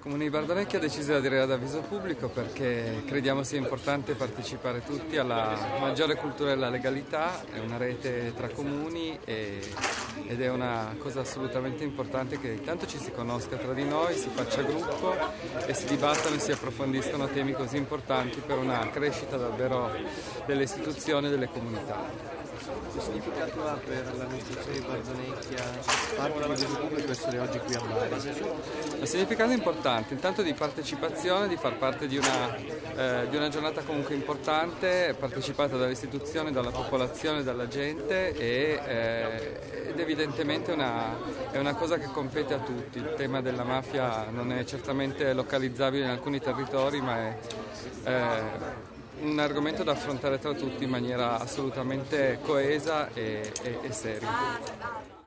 Comune di Bardonecchia ha deciso di aderire ad avviso pubblico perché crediamo sia importante partecipare tutti alla maggiore cultura della legalità, è una rete tra comuni e, ed è una cosa assolutamente importante che intanto ci si conosca tra di noi, si faccia gruppo e si dibattano e si approfondiscono temi così importanti per una crescita davvero delle istituzioni e delle comunità. Che significato ha per l'amministrazione di Bardonecchia parte di avviso pubblico essere oggi qui a Bari? Un significato importante, intanto di partecipazione, di far parte di una, eh, di una giornata comunque importante, partecipata dalle istituzioni, dalla popolazione, dalla gente e, eh, ed evidentemente una, è una cosa che compete a tutti. Il tema della mafia non è certamente localizzabile in alcuni territori ma è eh, un argomento da affrontare tra tutti in maniera assolutamente coesa e, e, e seria.